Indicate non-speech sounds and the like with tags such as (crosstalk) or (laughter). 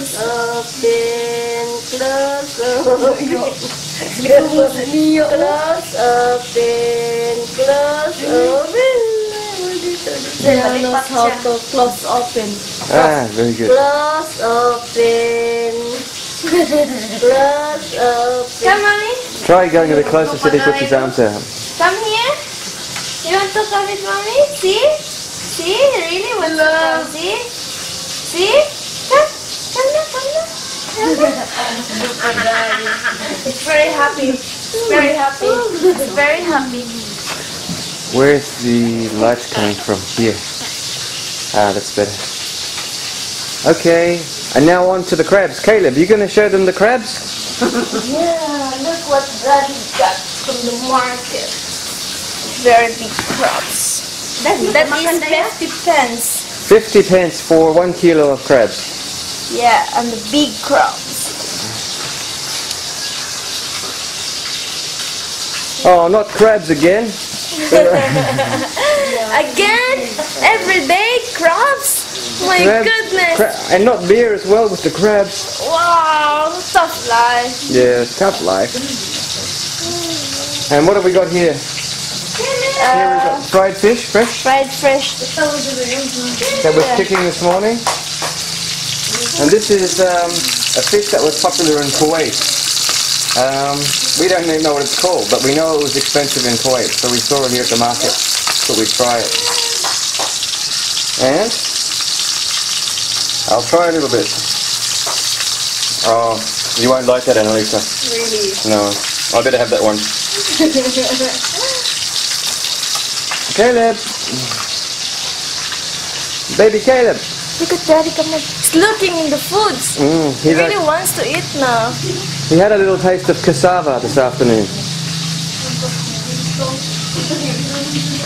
Close open, close open. Close open, close open. Taylor knows how to close open. Ah, very good. Close open. Close open. Come, mommy. Try going a bit closer so he puts his arms out. Come here. You want to come with mommy? See? See? Really want to? See? See? Come. Come now, come now. Come now. It's very happy. Very happy. It's very happy. Where's the light coming from? Here. Ah, that's better. Okay, and now on to the crabs. Caleb, you going to show them the crabs? Yeah, look what Daddy got from the market. Very big crabs. That, That is 50 pence. 50 pence for one kilo of crabs. Yeah, and the big crabs. Oh, not crabs again. (laughs) Again, every day crabs. My Crab- goodness. cra- and not beer as well with the crabs. Wow, tough life. Yeah, tough life. And what have we got here? Here we Uh, got fried fish, fresh, fried fresh. that was kicking this morning. And this is um, a fish that was popular in Kuwait. Um, we don't even know what it's called, but we know it was expensive in Kuwait, so we saw it here at the market, so we try it. And I'll try a little bit. Oh, you won't like that, Annalisa. Really? No, I better have that one. (laughs) Caleb! Baby Caleb! Look at Daddy, come on. He's looking in the foods. Mm, He he, really like- wants to eat now. he had a little taste of cassava this afternoon. (laughs)